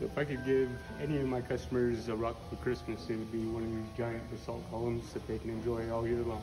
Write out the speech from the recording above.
If I could give any of my customers a rock for Christmas, it would be one of these giant basalt columns that they can enjoy all year long.